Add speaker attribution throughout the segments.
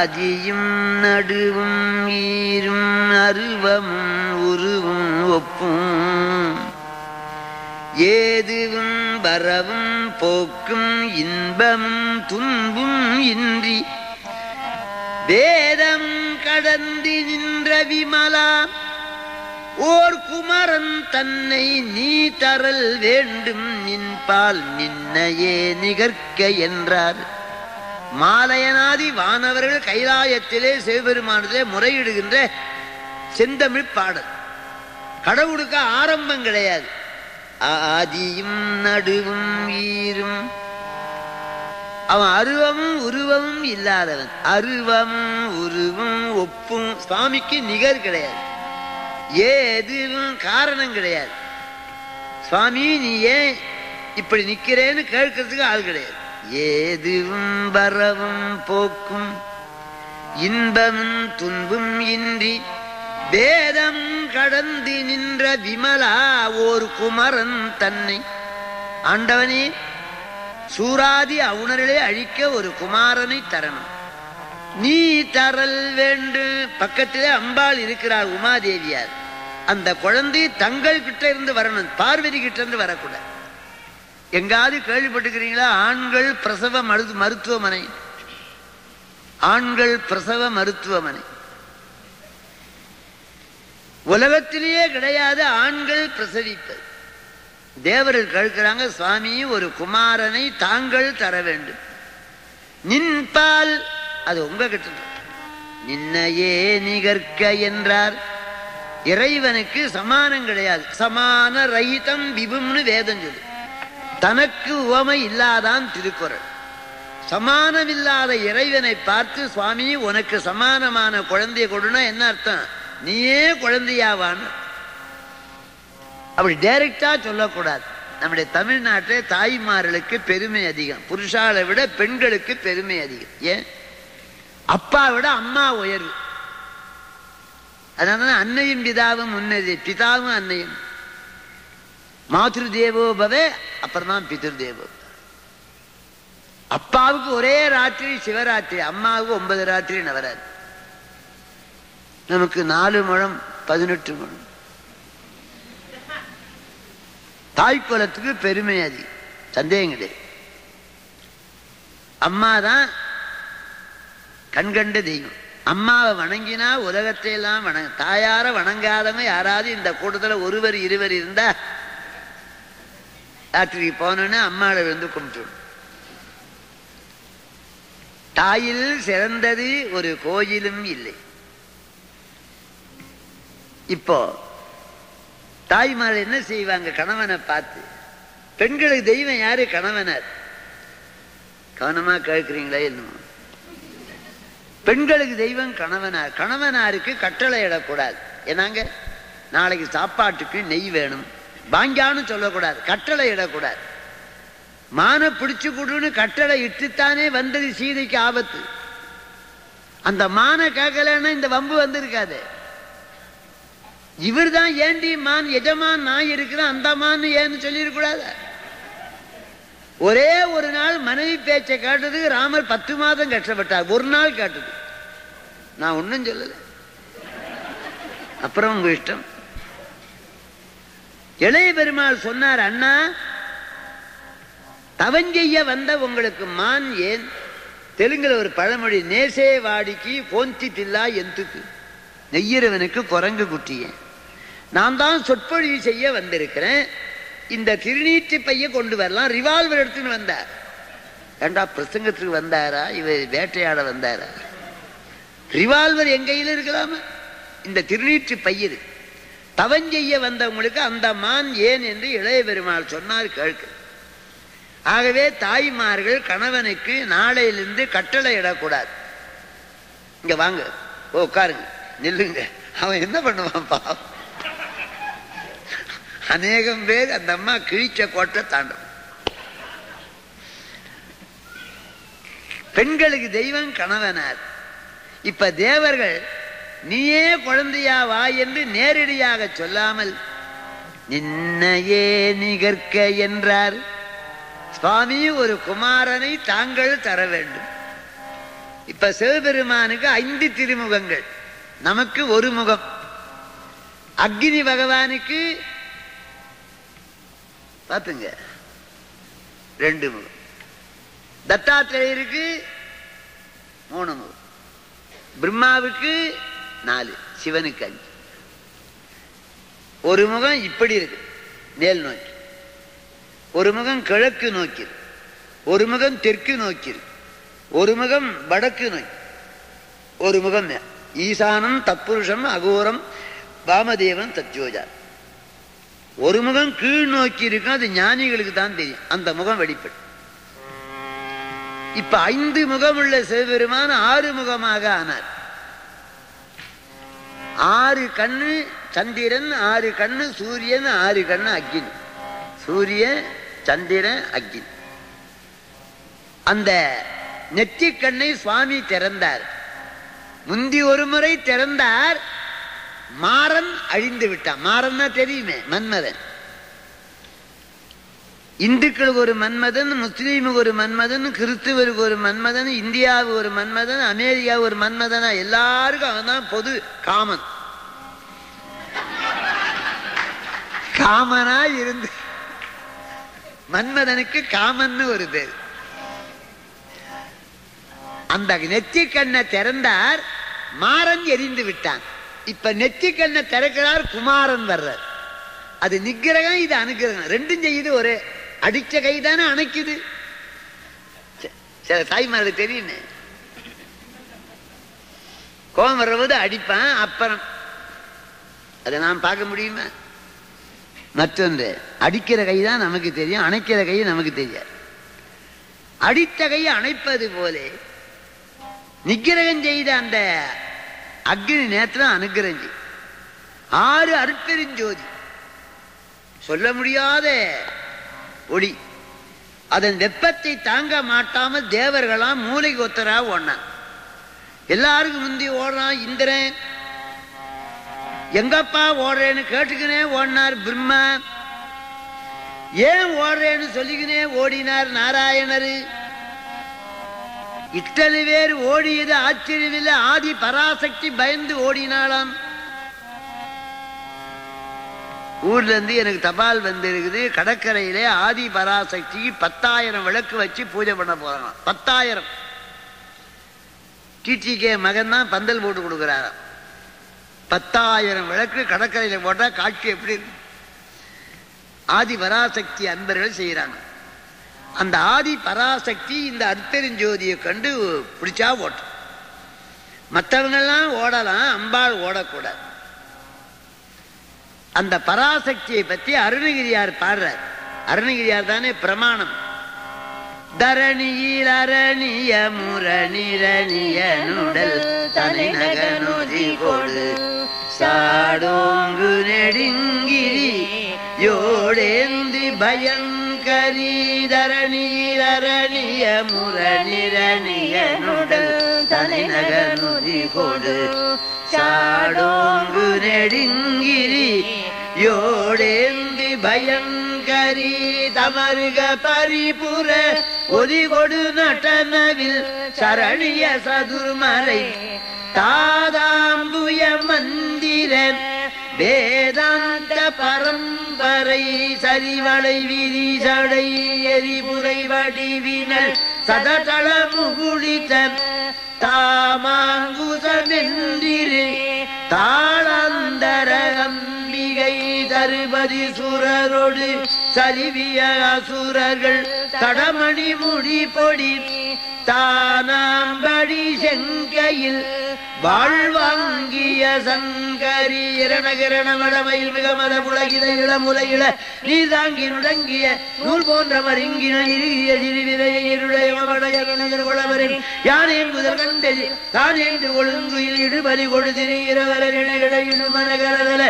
Speaker 1: ஆதியும் நடுவும் ஈரும் அருவமும் உருவும் ஒப்பும். ஏதுவும் வரவும் போக்கும் இன்பமும் துன்பும் இன்றி வேதம் கடந்து நின்ற விமலா. ஓர் குமரன் தன்னை நீ தரல் வேண்டும் நின்பால் நின்னையே நிகர்க்க என்றார். மாலையனாதி வானவர்கள் கைலாயத்திலே சிவபெருமானத்திலே முறையிடுகின்ற செந்தமிழ் பாடல். கடவுளுக்கு ஆரம்பம் கிடையாது. ஆதியும் நடுவும் ஈரும். அவன் அருவமும் உருவமும் இல்லாதவன். அருவமும் உருவும் ஒப்பும் சுவாமிக்கு நிகர் கிடையாது. ஏதுவும் காரணம் கிடையாது. சுவாமி நீ ஏன் இப்படி நிக்கிறேன்னு கேட்கறதுக்கு ஆள் கிடையாது. ஏதுவும் வரவும் போக்கும் இன்பமும் துன்பும் இன்றி வேதம் கடந்து நின்ற விமலா ஓர் குமரன் தன்னை. ஆண்டவனே சூராதி அவுணர்களே அழிக்க ஒரு குமாரனை தரணும். நீ தரல் வேண்டு பக்கத்திலே அம்பாள் இருக்கிறார் உமாதேவியார். அந்த குழந்தை தங்கள் கிட்ட இருந்து வரணும் பார்வதி கிட்ட இருந்து வரக்கூடாது. எங்காவது கேள்விப்பட்டுக்கிறீங்களா ஆண்கள் பிரசவ மருத்து மருத்துவமனை. ஆண்கள் பிரசவ மருத்துவமனை. உலகத்திலேயே கிடையாது ஆண்கள் பிரசவிப்பது தேவர்கள் கேட்கிறாங்க சுவாமி ஒரு குமாரனை தாங்கள் தர வேண்டும். நின்பால் அது உங்ககிட்ட நின்னையே நிகர்க்க என்றார். இறைவனுக்கு சமானம் கிடையாது. சமான ரஹிதம் விபும்னு வேதம் சொல்லு தனக்கு உவமை இல்லாதான் திருக்குறள். சமானமில்லாத இறைவனை பார்த்து சுவாமி உனக்கு சமானமான குழந்தைய கொடுனா என்ன அர்த்தம்? நீயே குழந்தையாவான்னு. அப்படி டைரக்டா சொல்லக்கூடாது. நம்முடைய தமிழ்நாட்டில் தாய்மார்களுக்கு பெருமை அதிகம். புருஷாலை விட பெண்களுக்கு பெருமை அதிகம். ஏன்? அப்பா விட அம்மா உயர்வு. அதனால அன்னையும் பிதாவும் முன்னது பிதாவும் அன்னையும். மாத்ரு தேவோபவே அப்புறம் தான் பிதிர் தேவோ அப்பாவுக்கு ஒரே ராத்திரி சிவராத்திரி அம்மாவுக்கு ஒன்பது ராத்திரி நவராத்திரி நமக்கு நாலு முழம் பதினெட்டு முழம். தாய்க்குலத்துக்கு பெருமை அது சந்தேகம் கிடையாது அம்மா தான் கண்கண்ட தெய்வம். அம்மாவை வணங்கினா உலகத்தை எல்லாம் வணங்க தாயார வணங்காதவங்க யாராவது இந்த கூட்டத்தில் ஒருவர் இருவர் இருந்தா ராத்திரிக்கு போனோன்னு அம்மாவை வந்து கும்பிட்டு. தாயில் சிறந்தது ஒரு கோயிலும் இல்லை. இப்போ தாய்மார் என்ன செய்வாங்க கணவனை பார்த்து பெண்களுக்கு தெய்வம் யாரு? கணவனார். கவனமா கேட்கிறீங்களா என்னமோ? பெண்களுக்கு தெய்வம் கணவனார். கணவனாருக்கு கட்டளை இடக்கூடாது. ஏன்னாங்க நாளைக்கு சாப்பாட்டுக்கு நெய் வேணும். வாங்கியான்னு சொல்லக்கூடாது கட்டளை இடக்கூடாது. மானை பிடிச்சு கொடுன்னு கட்டளை இட்டுத்தானே வந்தது சீதைக்கு ஆபத்து. அந்த மானை கேட்கலன்னா இந்த வம்பு வந்திருக்காது. இவர் தான் ஏண்டி மான் எஜமான் நான் இருக்கிறேன் அந்த மான் ஏன்னு சொல்லிடக்கூடாது? ஒரே ஒரு நாள் மனைவி பேச்சை காட்டுறதுக்கு ராமர் பத்து மாதம் கஷ்டப்பட்டார். ஒரு நாள் காட்டுது. நான் ஒன்றும் சொல்லலை. அப்புறம் உங்க இஷ்டம். இளைய பெருமாள் சொன்னார் அண்ணா தவஞ்செய்ய வந்த உங்களுக்கு மான் ஏன்? தெலுங்குல ஒரு பழமொழி நேசே வாடிக்கு கோந்தி தில்லா எந்துக்கு. நெய்யிறவனுக்கு குரங்கு குட்டியேன். நான் தான் சொற்பொழிவு செய்ய வந்திருக்கிறேன். இந்த திருநீற்று பைய கொண்டு வரலாம். ரிவால்வர் எடுத்துன்னு வந்தார். ஏண்டா பிரசங்கத்துக்கு வந்தாரா? இவர் வேட்டையாட வந்தாரா? ரிவால்வர் என் கையில் இருக்கலாமா? இந்த திருநீற்று பையது தவஞ்செய்ய வந்தவங்களுக்கு அந்த மான் ஏன் என்று இளைய பெருமாள் சொன்னார் கேட்க ஆகவே தாய்மார்கள் கணவனுக்கு நாளையிலிருந்து கட்டளை இடக்கூடாது. இங்க வாங்க ஓ உட்காருங்க நில்லுங்க. அவன் என்ன பண்ணுவான் பாவம். அநேகம் பேர் அந்த அம்மா கிழிச்ச கோட்டை தாண்டும். பெண்களுக்கு தெய்வம் கணவனார். இப்ப தேவர்கள் நீயே குழந்தையா வா என்று நேரடியாக சொல்லாமல் நின்னையே நிகர்க்க என்றார். சுவாமி ஒரு குமாரனை தாங்கள் தர வேண்டும். இப்ப சிவபெருமானுக்கு ஐந்து திருமுகங்கள். நமக்கு ஒரு முகம். அக்னி பகவானுக்கு பாத்துங்க ரெண்டு முகம். தத்தாத்திரேயருக்கு மூணு முகம். பிரம்மாவுக்கு நாலு சிவனுக்கு அஞ்சு. ஒரு முகம் இப்படி இருக்கு மேல் நோக்கி. ஒரு முகம் கிழக்கு நோக்கி ஒரு முகம் தெற்கு நோக்கி ஒரு முகம் வடக்கு நோக்கி ஒரு முகம் ஈசானம் தப்புருஷம் அகோரம் வாமதேவன் தத்யோஜா. ஒரு முகம் கீழ் நோக்கி இருக்கும் அது ஞானிகளுக்கு தான் தெரியும். அந்த முகம் வெளிப்படும். இப்ப ஐந்து முகம் உள்ள சிவபெருமான ஆறு முகமாக ஆனார். ஆறு கண்ணு சந்திரன் ஆறு கண்ணு சூரியன் ஆறு கண்ணு அக்கினி சூரிய சந்திரன் அக்கினி அந்த நெற்றிக் கண்ணை சுவாமி திறந்தார். முந்தி ஒரு முறை திறந்தார். மாறன் அழிந்து விட்டான். மாறன்னா தெரியுமே மன்மதன். இந்துக்களுக்கு ஒரு மன்மதன் முஸ்லீமுக்கு ஒரு மன்மதன் கிறிஸ்துவருக்கு ஒரு மன்மதன் இந்தியாவுக்கு ஒரு மன்மதன் அமெரிக்கா ஒரு மன்மதனா எல்லாருக்கும் அவன் தான் பொது காமன். காமனா இருந்து மன்மதனுக்கு காமன்னு ஒரு பேர். அந்த நெத்தி கண்ணை திறந்தார் மாறன் எரிந்து விட்டான். இப்ப நெத்தி கண்ணை திறக்கிறார் குமாரன் வர்றார். அது நிக்கிரகம் இது அனுகிரகம் ரெண்டும் செய்யுது ஒரே அடிச்ச கை தானே அணைக்குது சில தாய்மார்களுக்கு தெரியுமே? கோபம் வர்றபோது அடிப்பான் அப்புறம். அதை நாம் பார்க்க முடியுமா? மற்றொன்று அடிக்கிற கை தான் நமக்கு தெரியும் அணைக்கிற கை நமக்கு தெரியாது. அடித்த கை அணைப்பது போலே நிக்கிரகம் செய்த அந்த அக்னி நேத்திரம் அனுகிரஞ்சி ஆறு அருட்பெருஞ்சோதி. சொல்ல முடியாத ஒளி. அதன் வெப்பத்தை தாங்க மாட்டாமல் தேவர்களாம் மூளைக்கு ஒத்தரா ஓடினான் எல்லாருக்கும் முந்தி ஓடுறான் இந்திரன். எங்கப்பா ஓடுறேன்னு கேட்டுக்கினே ஓடினார் பிரம்மா. ஏன் ஓடுறேன்னு சொல்லிக்கினே ஓடினார் நாராயணர். இத்தனை பேர் ஓடியது ஆச்சரியமில்லை. ஆதி பராசக்தி பயந்து ஓடினாலாம் ஊர்லேருந்து எனக்கு தபால் வந்திருக்குது. கடற்கரையிலே ஆதி பராசக்திக்கு பத்தாயிரம் விளக்கு வச்சு பூஜை பண்ண போகிறான் பத்தாயிரம். டிடிகே மகன் தான் பந்தல் போட்டு கொடுக்குறாராம். பத்தாயிரம் விளக்கு கடற்கரையில் போட்டால் காட்சி எப்படி இருக்கு? ஆதி பராசக்தி அன்பர்கள் செய்கிறாங்க அந்த ஆதி பராசக்தி இந்த அற்பெருஞ்சோதியை கண்டு பிடிச்சா ஓட்டும். மற்றவங்கெல்லாம் ஓடலாம் அம்பாள் ஓடக்கூடாது. அந்த பராசக்தியை பற்றி அருணகிரியார் பாடுறார். அருணகிரியார் தானே பிரமாணம். தரணியில் அரணிய முரணிரணிய நுடல் தனி கொடு. சாடோங்கு நெடுங்கிரி யோடேந்தி பயங்கரி தரணியில் அரணிய முரணிரணிய நுடல் கொடு. சாடோங்கு நெடுங்கிரி யோடேந்தி பயங்கரி தமருக பரிபுர ஒதிகொடு நடனவில் சரணிய சதுர்மறை தாதாம்புய மந்திர வேதாந்த பரம்பரை சரிவளை விரி சடை எரிபுரை வடிவினல் सदतलम् उडित तामाुसमन् தாளந்தர தருபதி சுரரோடு சரிவிய அசுரர்கள் தடமணி முடி பொடி தானாம்படி செங்கையில் வாழ்வாங்கிய சங்கரி இரணகிரணமடமையில் மிக மத புலகித இளமுலையில நீதாங்கி நுடங்கிய நூல் போன்ற மருங்கின இறுகிய சிறுவிரையை இருடைய மடையர் குளவரின் யானேன் முதல் கண்டது தானேந்து கொழுங்குயில் இடுபலி கொடுதிரி இரவரிடையிடு மனகரதல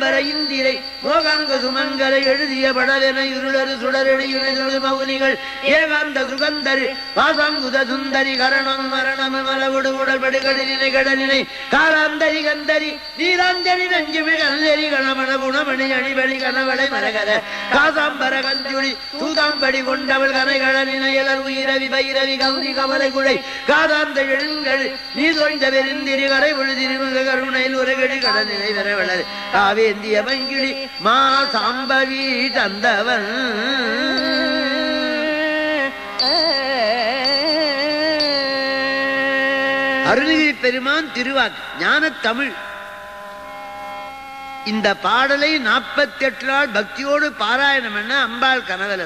Speaker 1: ஏகாம்பர இந்திரை மோகாங்க சுமங்கரை எழுதிய படவென இருளரு சுடரடியுணர்வு மௌனிகள் ஏகாந்த சுகந்தரி வாசாங்குத சுந்தரி கரணம் மரணம் மலவுடு உடல்படு கடலினை கடலினை காலாந்தரி கந்தரி நீராந்தரி நஞ்சுமி கல்லரி கணமண குணமணி அணிபணி கனவளை மரகர காசாம்பர கஞ்சுளி தூதாம்படி கொண்டவள் கனைகள நினையலர் உயிரவி பைரவி கௌரி கவலை குழை காதாந்த எழுங்கள் நீ தொய்ந்த வெறிந்திரி கரை உழுதிரி கருணையில் உரகடி கடனிலை வரவளர் காவே பங்கிழி மா சாம்பவி தந்தவன். அருணகிரி பெருமான் திருவாக்கு ஞான தமிழ் இந்த பாடலை நாற்பத்தி எட்டு நாள் பக்தியோடு பாராயணம் பண்ண அம்பாள் கனவல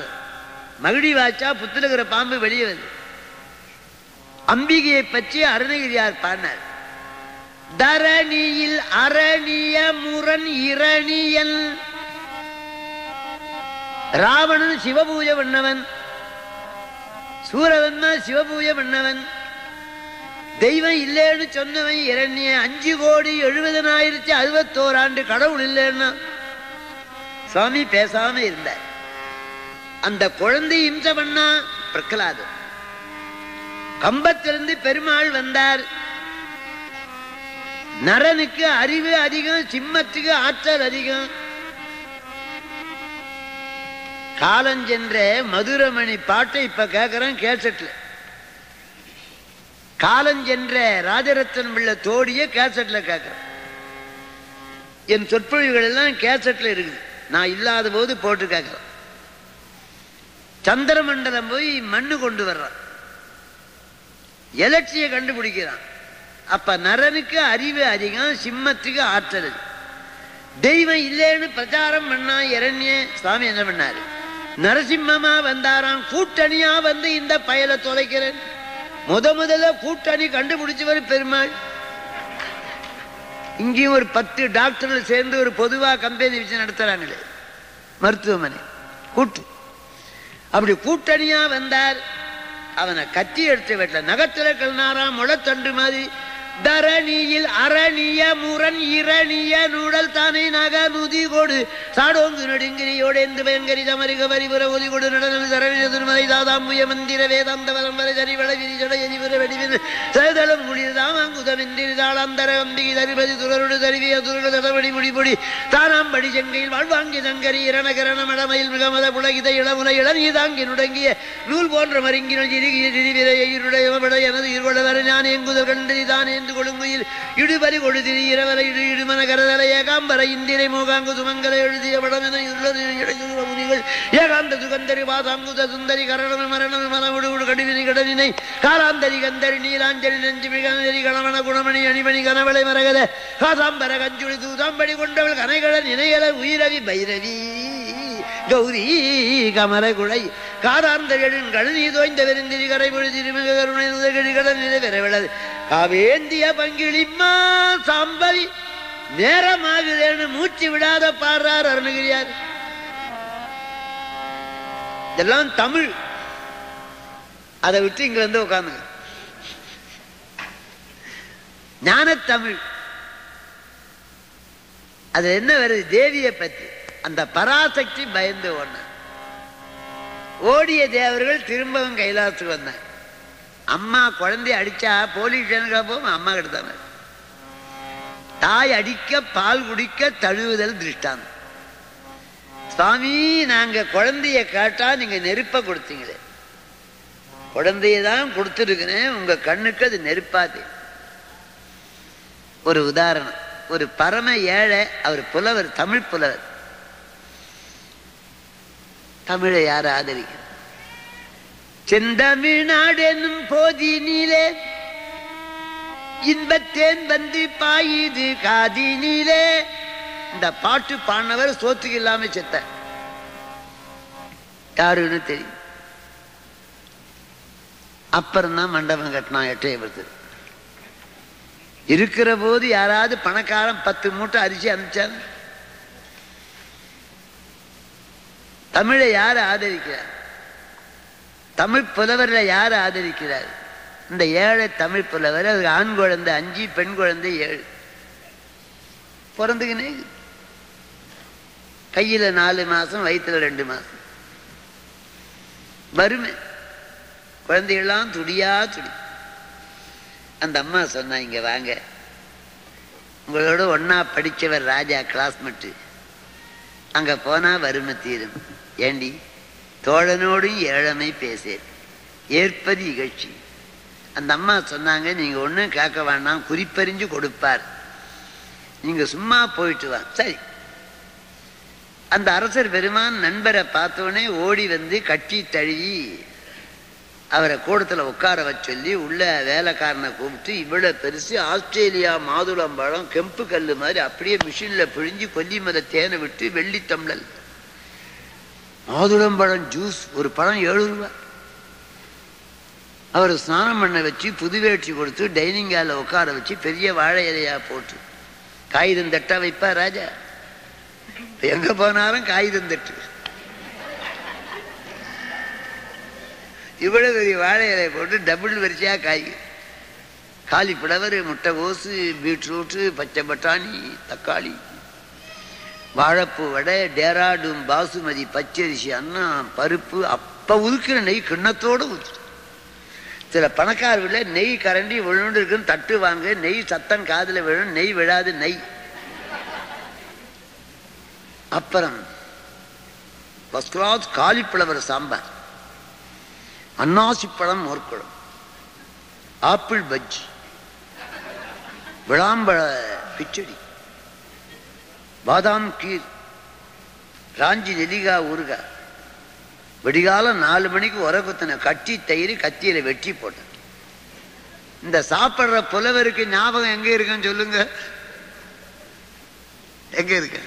Speaker 1: மகிழி வாச்சா புத்திரகிற பாம்பு வெளியே வருது அம்பிகையை பற்றி அருணகிரியார் பாடினார். தரணியில் அரணிய முரண் இரணியன். ராவணன் சிவபூஜை பண்ணவன். சூரவன்மா சிவபூஜை பண்ணவன். தெய்வம் இல்லைன்னு சொன்னவன் இரண்ய அஞ்சு கோடி எழுபதனாயிரத்தி அறுபத்தோராண்டு கடவுள் இல்லைன்னா. சுவாமி பேசாம இருந்தார். அந்த குழந்தை இம்ச பண்ணா பிரகலாதம். கம்பத்திலிருந்து பெருமாள் வந்தார். நரனுக்கு அறிவு அதிகம் சிம்மத்துக்கு ஆற்றல் அதிகம். காலஞ்சென்ற மதுரமணி பாட்டை இப்ப கேட்கிறேன் கேசட்ல காலஞ்சென்ற ராஜரத்னம் உள்ள தோடிய கேசட்ல கேட்கிறேன் என் சொற்பொழிவுகள் எல்லாம் கேசட்ல இருக்குது. நான் இல்லாத போது போட்டு கேட்கிறேன் சந்திரமண்டலம் போய் மண்ணு கொண்டு வர்றான். எலட்சிய கண்டுபிடிக்கிறான். அப்ப நரனுக்கு அறிவு அதிகம் சிம்மத்துக்கு ஆற்றல். தெய்வம் இல்லைன்னு பிரச்சாரம் பண்ணா இரண்ய சுவாமி என்ன பண்ணாரு? நரசிம்மமா வந்தாராம் கூட்டணியா வந்து இந்த பயலை தொலைக்கிறேன். முத முதல்ல கூட்டணி கண்டுபிடிச்சவர் பெருமாள். இங்கேயும் ஒரு பத்து டாக்டர்கள் சேர்ந்து ஒரு பொதுவா கம்பெனி வச்சு நடத்துறாங்களே மருத்துவமனை. கூட்டு. அப்படி கூட்டணியா வந்தார். அவனை கத்தி எடுத்து வெட்டல. நகத்துல கல்னாரா முளத்தண்டு மாதிரி தரணியில் அரணிய முரண் இரணிய நூடல் தானே நக நுதி கொடு. சாடோங்கு நெடுங்கிரியோடு என்று பயங்கரி தமருக வரிபுற ஒலி கொடு. நடனம் தரவினது தாதாம்புய மந்திர வேதாந்த வலம் வரை தரி வள விரி ஜட எரிபுற வெடிவில் சேதளம் குளிர் தாமாங்குதம் எந்திரி தாளாந்தர அம்பிகை தரிபதி துரருடு தருவிய துருட தடபடி முடிபொடி. தானாம்படி செங்கையில் வாழ்வாங்கி தங்கரி இரணகரண மடமையில் மிகமத புலகித இளமுனை இளநீ தாங்கி நுடங்கிய. நூல் போன்ற மருங்கினல் இறுகிய திரிவிரையுடைய எனது இருவளவர் நான் எங்குதல் கண்டிதான் என்று என்று கொழுங்குயில் இடுபறி கொழுதிரி இரவரை இடு இடுமன கரதலை ஏகாம்பர இந்திரை மோகாங்கு சுமங்கல எழுதிய படமென முனிகள் ஏகாந்த சுகந்தரி வாதாங்குத சுந்தரி கரண மரண மனமுடு உடு கடிவினை கடனினை காலாந்தரி கந்தரி நீலாஞ்சலி நெஞ்சு மிகந்தரி கணவன குணமணி அணிமணி கனவளை மரகத. காசாம்பர கஞ்சுளி தூதாம்படி கொண்டவள் கனைகள நினைகள உயிரவி பைரவி. கௌரி கமல குழை. காதாந்தரின் கழுநீ தோய்ந்த வெறிந்திரி கரை பொழுதிருமிக கருணை உதகடி கடன் நிலை பெறவிழது காவேந்திய பங்கிழிம்மா சாம்பவி நேரமாகுதேன்னு மூச்சு விடாத பாடுறார் அருணகிரியார். இதெல்லாம் தமிழ். அதை விட்டு இங்க வந்து உட்காந்துங்க ஞானத்தமிழ். அது என்ன வருது? தேவியை பத்தி அந்த பராசக்தி பயந்து ஒண்ண ஓடிய தேவர்கள் திரும்பவும் கைலாசுக்கு வந்தாங்க அம்மா குழந்தைய அடிச்சா போலீஸ் ஸ்டேஷனுக்கு போகும் அம்மா கிட்ட தாய் அடிக்க பால் குடிக்க தழுவுதல் திருஷ்டாந்தம். சுவாமி நாங்க குழந்தைய கேட்டா நீங்க நெருப்ப கொடுத்தீங்களே. குழந்தைய தான் கொடுத்துருக்கிறேன் உங்க கண்ணுக்கு அது நெருப்பாது ஒரு உதாரணம். ஒரு பரம ஏழை அவர் புலவர் தமிழ் புலவர். தமிழை யார் ஆதரிக்க செந்தமிழ்நாடு என்னும் போதினிலே இன்பத்தேன் வந்து பாயுது காதினிலே. இந்த பாட்டு பாடினவர் சோத்துக்கு இல்லாம செத்த. யாருன்னு தெரியும். அப்புறம் தான் மண்டபம் கட்டினான் எட்டயபுரத்து இருக்கிற போது யாராவது பணக்காரன் பத்து மூட்டை அரிசி அனுப்பிச்சாங்க. தமிழை யார் ஆதரிக்கிறார்? தமிழ் புலவர்ல யார் ஆதரிக்கிறார்? இந்த ஏழை தமிழ் புலவர் அது ஆண் குழந்தை அஞ்சு பெண் குழந்தை ஏழு. பிறந்துக்கினே? கையில் நாலு மாசம் வயிற்றில் ரெண்டு மாசம். வறுமை குழந்தைகள்லாம் துடியா துடி. அந்த அம்மா சொன்னா இங்கே வாங்க. உங்களோட ஒன்னா படிச்சவர் ராஜா கிளாஸ்மேட்டு. அங்க போனால் வறுமை தீரும். ஏண்டி? தோழனோடு ஏழமை பேசேன். ஏற்பது இகழ்ச்சி. அந்த அம்மா சொன்னாங்க நீங்க ஒன்றும் கேட்க வேண்டாம் குறிப்பறிஞ்சு கொடுப்பார். நீங்க சும்மா போயிட்டு வா. சரி. அந்த அரசர் பெருமான் நண்பரை பார்த்தோடனே ஓடி வந்து கட்டி தழுவி அவரை கூடத்தில் உட்கார வச்சு சொல்லி உள்ள வேலைக்காரனை கூப்பிட்டு இவ்வளோ பெருசு ஆஸ்திரேலியா மாதுளம்பழம் கெம்பு கல்லு மாதிரி அப்படியே மிஷினில் பிழிஞ்சு கொல்லிமலை தேனை விட்டு வெள்ளி தம்ளல் மாதுளம்பழம் ஜூஸ் ஒரு பழம் ஏழு ரூபாய் அவர் ஸ்நானம் பண்ண வச்சு புது வேட்டி கொடுத்து டைனிங் ஹாலில் உட்கார வச்சு பெரிய வாழை இலையா போட்டு காகிதம் தட்டா வைப்பா ராஜா? எங்க போனாலும் காகிதம் தட்டு. இவ்வளவு பெரிய வாழை இலையை போட்டு டபுள் வரிசையாக காய். காலிஃப்ளவர் முட்டைகோசு பீட்ரூட்டு பச்சை பட்டாணி தக்காளி. வாழைப்பூ வடை டேராடும் பாசுமதி பச்சரிசி அண்ணா பருப்பு அப்ப உதுக்கிற நெய் கிண்ணத்தோடு ஊத்து சில பணக்கார வீட்டில் நெய் கரண்டி விழுந்து இருக்குன்னு தட்டு வாங்க நெய் சத்தம் காதுல விழும் நெய் விழாது நெய். அப்புறம் ஃபஸ்ட் கிளாஸ் காலிஃப்ளவர் சாம்பார். அன்னாசிப்பழம் மோர்க்குளம் ஆப்பிள் பஜ்ஜி. விளாம்பழ கிச்சடி. பாதாம் கீர் ராஞ்சி நெல்லிகா ஊருகா. விடிகாலம் நாலு மணிக்கு உர குத்தின கட்டி தயிர் கத்தியில வெட்டி போட்டேன் இந்த சாப்பிடுற புலவருக்கு ஞாபகம் எங்க இருக்குன்னு சொல்லுங்க. எங்க இருக்கு?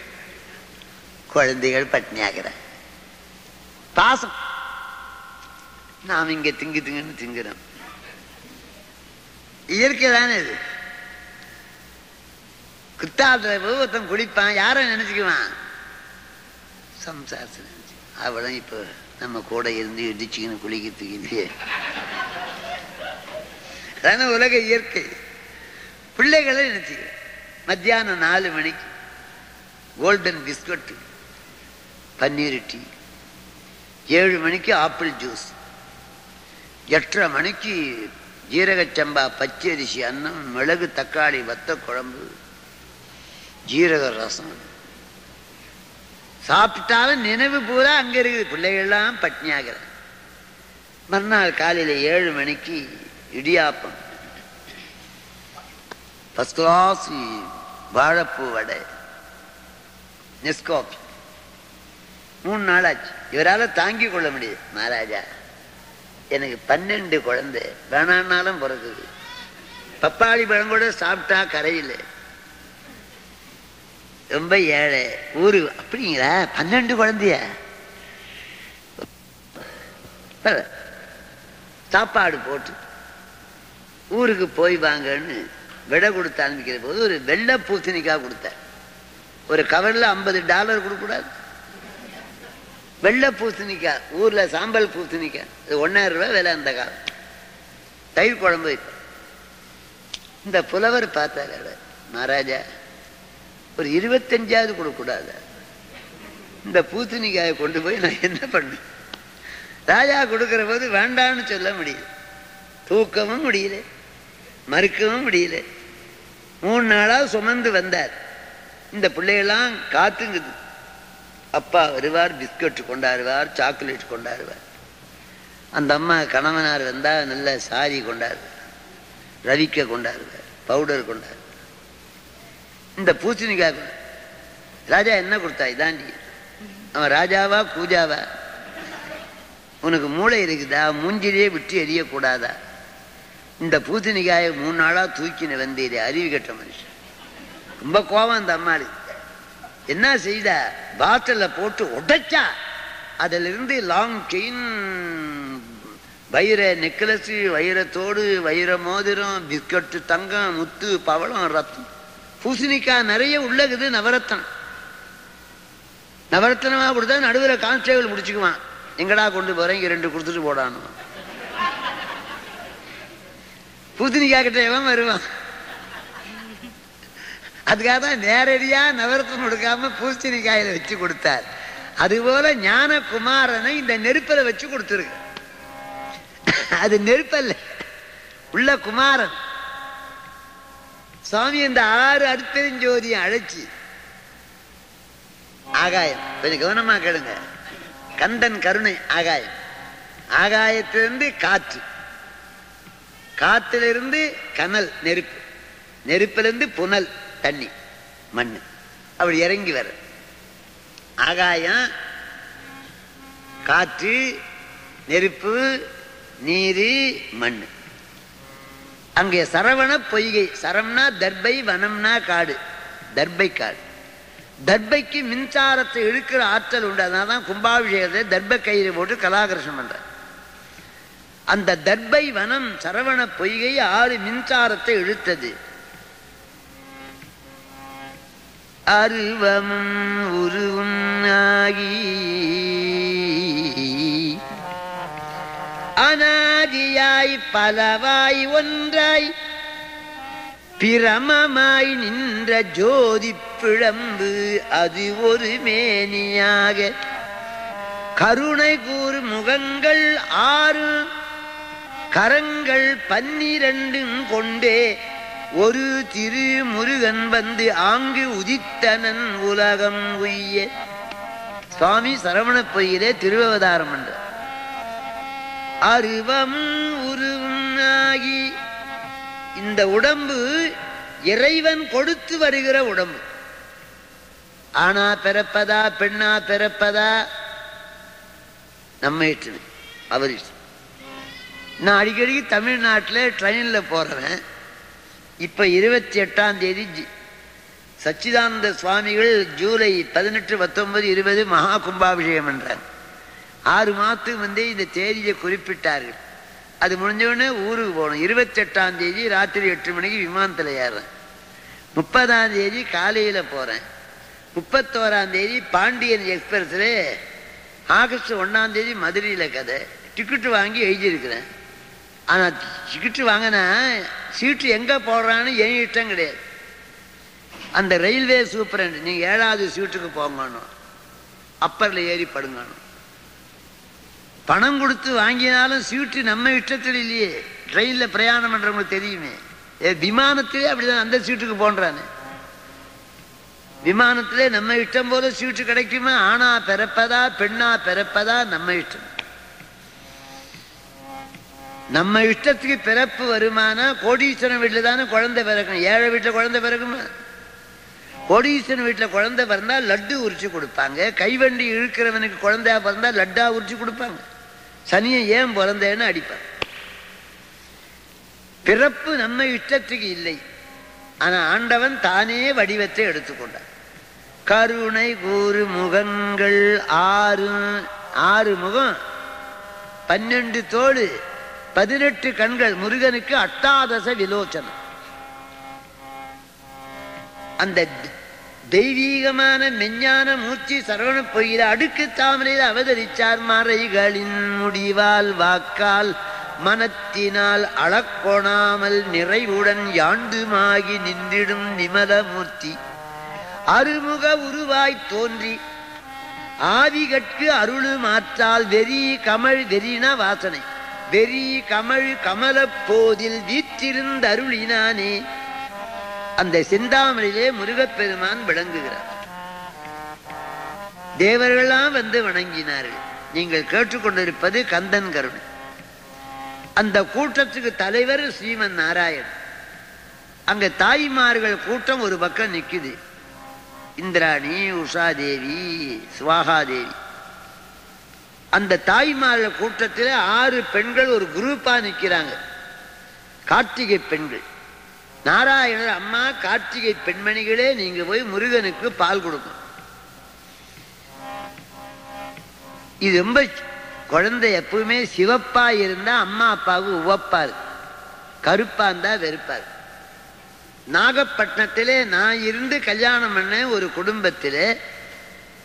Speaker 1: குழந்தைகள் பட்னியாகிற. பாசம். நாம் இங்க திங்கு திங்குன்னு திங்குறோம். இயற்கை தானே இது. குத்தாத்துல போய் ஒருத்தன் குளிப்பான் யாரை நினைச்சுக்குவான்? சம்சாரத்தை நினைச்சு. அவளும் இப்போ நம்ம கூட இருந்து இடிச்சுக்கின்னு குளிக்கிறதுக்கு இல்லையே. அதான உலக இயற்கை. பிள்ளைகளை நினச்சி. மத்தியானம் நாலு மணிக்கு கோல்டன் பிஸ்கட் பன்னீர் டீ ஏழு மணிக்கு ஆப்பிள் ஜூஸ் எட்டரை மணிக்கு ஜீரகச்சம்பா பச்சரிசி அன்னம் மிளகு தக்காளி வத்த குழம்பு ஜீரக ரசம். சாப்பிட்டாலும் நினைவு பூரா அங்க இருக்குது. பிள்ளைகள்லாம் பட்னியாகிற மறுநாள் காலையில ஏழு மணிக்கு இடியாப்பம். ஃபர்ஸ்ட் கிளாஸ் வாழைப்பூ வடை. நெஸ்காபி மூணு நாள் ஆச்சு இவரால தாங்கி கொள்ள முடியுது மகாராஜா. எனக்கு பன்னெண்டு குழந்தை. வேணான்னாலும் பிறகுது பப்பாளி பழம் கூட சாப்பிட்டா கரையில். ரொம்ப ஏழை. ஊரு அப்படிங்களா? பன்னெண்டு குழந்தைய. சாப்பாடு போட்டு ஊருக்கு போய் வாங்கன்னு விடை கொடுத்து ஆரம்பிக்கிற போது ஒரு வெள்ளை பூசணிக்காய் கொடுத்தார். ஒரு கவர்ல ஐம்பது டாலர் கொடுக்கூடாது வெள்ளை பூசணிக்காய் ஊர்ல சாம்பல் பூசணிக்காய். இது ஒன்னாயிரம் ரூபாய் விலை அந்த காலம். தயிர் குழம்பு இந்த புலவர் பார்த்தார் மகாராஜா. ஒரு இருபத்தஞ்சாவது கொடுக்கூடாது இந்த பூசணிக்காயை கொண்டு போய் நான் என்ன பண்ணேன் ராஜா கொடுக்குற போது வேண்டான்னு சொல்ல முடியல. தூக்கவும் முடியல. மறுக்கவும் முடியல. மூணு நாளாக சுமந்து வந்தார். இந்த பிள்ளையெல்லாம் காத்துங்குது. அப்பா வருவார் பிஸ்கட் கொண்டாடுவார் சாக்லேட் கொண்டாடுவார். அந்த அம்மா கணவனார் வந்தால் நல்ல சாரி கொண்டாடுவார். ரவிக்க கொண்டாடுவார் பவுடர் கொண்டாடுவார். இந்த பூசணிக்காய் ராஜா என்ன கொடுத்தா? இதாண்டி. அவன் ராஜாவா பூஜாவா? உனக்கு மூளை இருக்குதா? மூஞ்சிலே விட்டு எரியக்கூடாதா இந்த பூசணிக்காயை மூணு நாளாக தூக்கின வந்தீரே அறிவு கெட்ட மனுஷன். ரொம்ப கோபம் அந்த அம்மாளு என்ன செய்த? பாட்டில போட்டு உடைச்சா. அதிலிருந்து லாங் செயின் வைர நெக்லஸ் வைரத்தோடு வைர மோதிரம் பிஸ்கட்டு தங்கம் முத்து பவளம் ரத்தம். பூசணிக்காய் நிறைய உள்ளகுது நவரத்தனம். நவரத்தனமா கொடுத்தா நடுவில் கான்ஸ்டேபிள் முடிச்சுக்குவான். எங்கடா கொண்டு போறேன்? இங்க ரெண்டு கொடுத்துட்டு போடானு பூசணிக்காய் கிட்ட எவன் வருவான்? அதுக்காக தான் நேரடியா நவரத்தனம் கொடுக்காம பூசணிக்காயில வச்சு கொடுத்தார். அதுபோல ஞான குமாரனை இந்த நெருப்பில் வச்சு கொடுத்துருக்கு. அது நெருப்பல்ல. உள்ள குமாரன். சுவாமி இந்த ஆறு அற்பெருஞ்சோதியை அழைச்சி. ஆகாயம். கொஞ்சம் கவனமா கேளுங்க. கந்தன் கருணை ஆகாயம். ஆகாயத்திலிருந்து காற்று. காத்திலிருந்து கனல் நெருப்பு. நெருப்பிலிருந்து புனல் தண்ணி மண் அப்படி இறங்கி வர. ஆகாயம் காற்று நெருப்பு நீரு மண் அங்கே சரவண பொய்கை. சரம்னா தர்பை வனம்னா காடு. தர்பை காடு தர்பைக்கு மின்சாரத்தை இழுக்கிற ஆற்றல் உண்டு. அதனால தான் கும்பாபிஷேகத்தை தர்ப கயிறு போட்டு கலாகிருஷ்ணன் பண்ற அந்த தர்பை வனம் சரவண பொய்கை ஆறு மின்சாரத்தை இழுத்தது. அருவமும் உருவும் ஆகி அனாதியாய் பலவாய் ஒன்றாய் பிரமமாய் நின்ற ஜோதி பிழம்பு அது ஒரு மேனியாக. கருணை கூறு முகங்கள் ஆறு கரங்கள் பன்னிரண்டும் கொண்டே. ஒரு திரு முருகன் வந்து ஆங்கு உதித்தனன் உலகம் உய்ய. சுவாமி சரவண பொய்யிலே திருவவதாரம் என்ற அருவம் உருவும் ஆகி இந்த உடம்பு இறைவன் கொடுத்து வருகிற உடம்பு. ஆனா பிறப்பதா பெண்ணா பிறப்பதா? நம்ம இஷ்டம் அவர் இஷ்டம் நான் அடிக்கடி தமிழ்நாட்டில் ட்ரெயினில் போகிறேன் இப்போ இருபத்தி எட்டாம் தேதி ஜி- சச்சிதானந்த சுவாமிகள் ஜூலை பதினெட்டு பத்தொன்பது இருபது மகா கும்பாபிஷேகம் என்றார் ஆறு மாதத்துக்கு முந்தைய இந்த தேதியை குறிப்பிட்டார்கள். அது முடிஞ்சோடனே ஊருக்கு போகணும். இருபத்தெட்டாம் தேதி ராத்திரி எட்டு மணிக்கு விமானத்தில் ஏறுறேன். முப்பதாம் தேதி காலையில் போகிறேன் முப்பத்தோராம் தேதி பாண்டியன் எக்ஸ்பிரஸில் ஆகஸ்ட் ஒன்றாம் தேதி மதுரையில் கதை. டிக்கெட்டு வாங்கி எழுதியிருக்கிறேன். ஆனால் டிக்கெட்டு வாங்கினா சீட்டு எங்கே போடுறான்னு என் இஷ்டம் கிடையாது. அந்த ரயில்வே சூப்பரண்ட் நீங்கள் ஏழாவது சீட்டுக்கு போங்கணும் அப்பரில் ஏறி படுங்கணும் பணம் கொடுத்து வாங்கினாலும் சீட்டு நம்ம இஷ்டத்தில் இல்லையே. ட்ரெயினில் பிரயாணம் பண்ணுறவங்களுக்கு தெரியுமே. ஏ விமானத்திலே அப்படிதான் அந்த சீட்டுக்கு போன்றானே. விமானத்திலே நம்ம இஷ்டம் போல சீட்டு கிடைக்குமா? ஆணா பிறப்பதா பெண்ணா பிறப்பதா நம்ம இஷ்டம். நம்ம இஷ்டத்துக்கு பிறப்பு வருமானா கோடீஸ்வரன் வீட்டில் தானே குழந்தை பிறக்கும் ஏழை வீட்டில் குழந்தை பிறக்குமா? கோடீஸ்வரன் வீட்டில் குழந்தை பிறந்தா லட்டு உரிச்சு கொடுப்பாங்க. கைவண்டி இழுக்கிறவனுக்கு குழந்தையா பிறந்தா லட்டா உரிச்சு கொடுப்பாங்க. சனியை ஏன் பிறந்தேன்னு அடிப்பார். பிறப்பு நம்ம இஷ்டத்துக்கு இல்லை. ஆனால் ஆண்டவன் தானே வடிவத்தை எடுத்துக்கொண்டார். கருணை கூறு முகங்கள் ஆறு ஆறு முகம் பன்னெண்டு தோடு பதினெட்டு கண்கள் முருகனுக்கு அட்டாதச விலோச்சனம். அந்த தெய்வீகமான மெஞ்ஞான மூர்த்தி சரவண பொய்கிற அடுக்கு தாமரையில் அவதரிச்சார் மறைகளின் முடிவால் வாக்கால் மனத்தினால் அளக்கொணாமல் நிறைவுடன் யாண்டுமாகி நின்றிடும் நிமலமூர்த்தி அருமுக உருவாய் தோன்றி ஆவிகட்கு அருளு மாற்றால் வெறி கமல் வெறினா வாசனை. வெறி கமல் கமல போதில் வீற்றிருந்தருளினானே. அந்த சிந்தாமணியிலே முருகப்பெருமான் விளங்குகிறார். தேவர்களாம் வந்து வணங்கினார்கள். நீங்கள் கேட்டுக்கொண்டிருப்பது கந்தன் கருணை. அந்த கூட்டத்துக்கு தலைவர் ஸ்ரீமன் நாராயண் அங்க தாய்மார்கள் கூட்டம் ஒரு பக்கம் நிற்குது இந்திராணி உஷாதேவி சுவாகாதேவி. அந்த தாய்மார்கள் கூட்டத்தில் ஆறு பெண்கள் ஒரு குரூப்பா நிற்கிறாங்க கார்த்திகை பெண்கள். நாராயணர் அம்மா கார்த்திகை பெண்மணிகளே நீங்க போய் முருகனுக்கு பால் கொடுக்கும் இது ரொம்ப குழந்தை எப்பவுமே சிவப்பா இருந்தா அம்மா அப்பாவுக்கு உவப்பா இருக்கு. கருப்பா இருந்தா வெறுப்பார் நாகப்பட்டினத்திலே நான் இருந்து கல்யாணம் பண்ண ஒரு குடும்பத்திலே